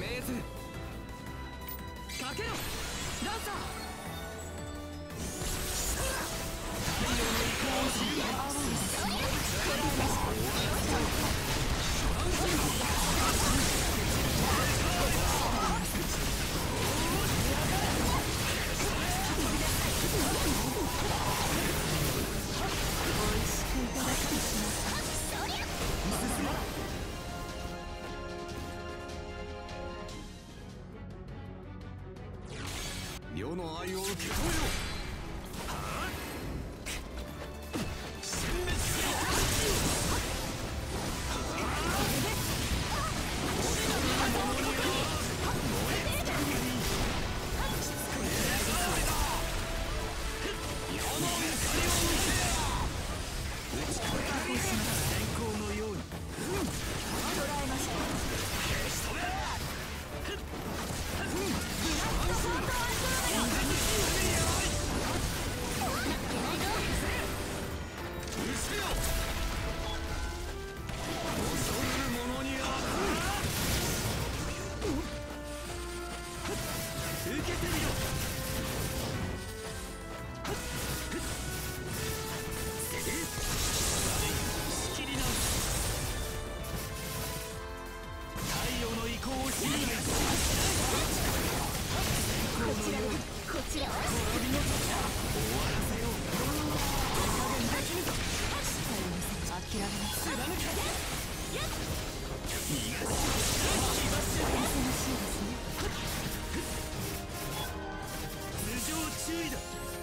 かけろ、ランサー。を受け止めろ。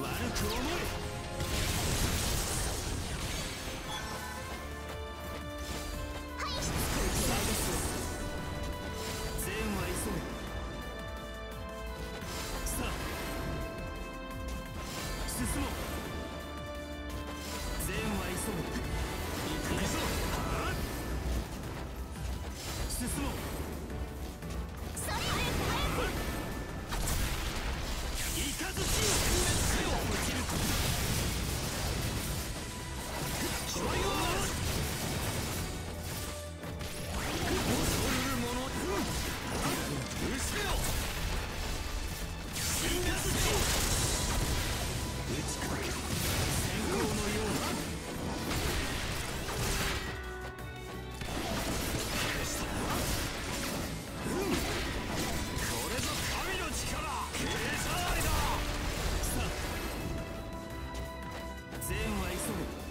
悪く思え全は急ぐ。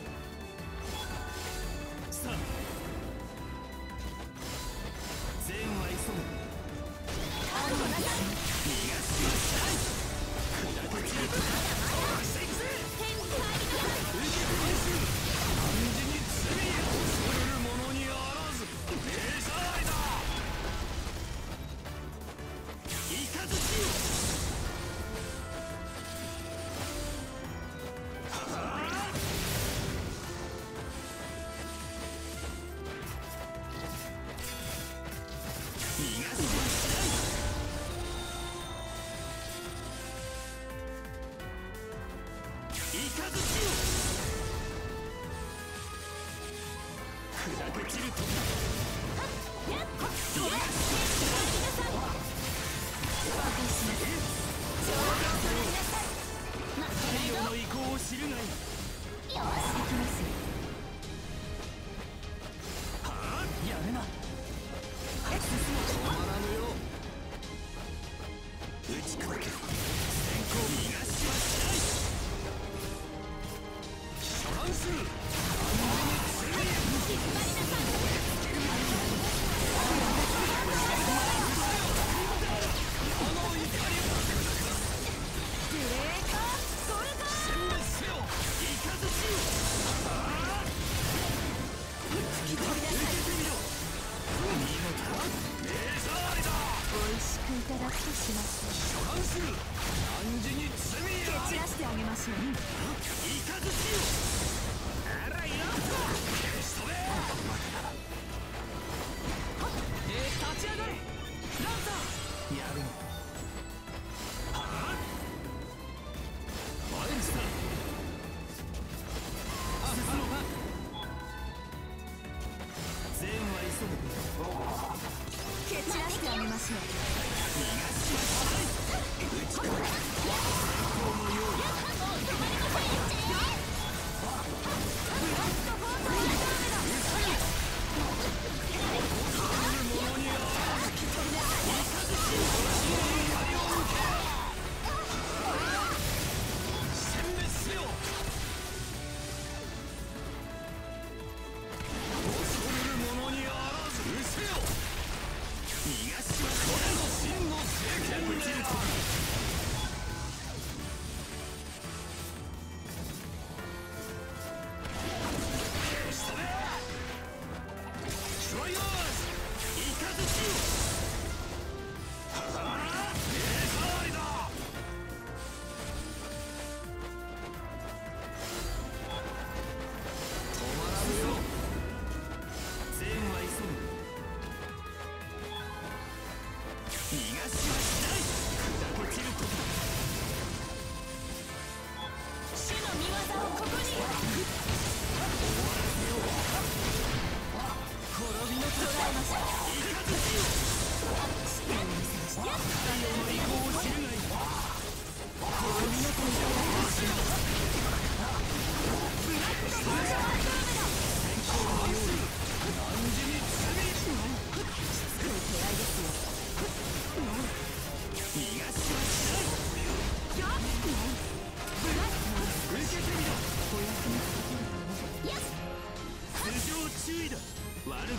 散らしてあげましよ。立ち上がれランやるの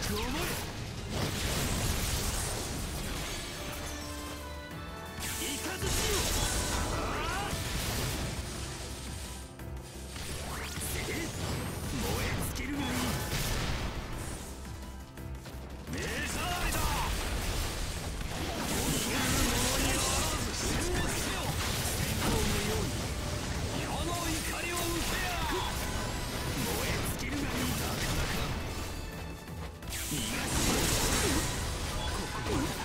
Go away! Ooh.